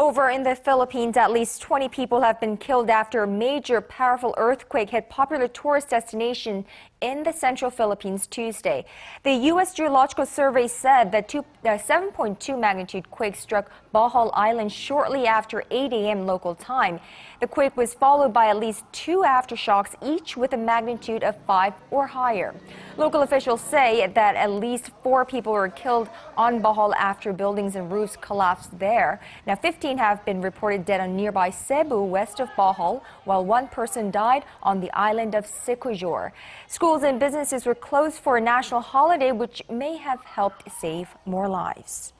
Over in the Philippines, at least 20 people have been killed after a major powerful earthquake hit popular tourist destination in the central Philippines Tuesday. The U.S. Geological Survey said that uh, 7.2 magnitude quake struck Bohol Island shortly after 8 a.m. local time. The quake was followed by at least two aftershocks, each with a magnitude of 5 or higher. Local officials say that at least four people were killed on Bohol after buildings and roofs collapsed there. Now, 15 have been reported dead on nearby Cebu, west of Bohol, while one person died on the island of Siquijor. Schools and businesses were closed for a national holiday, which may have helped save more lives.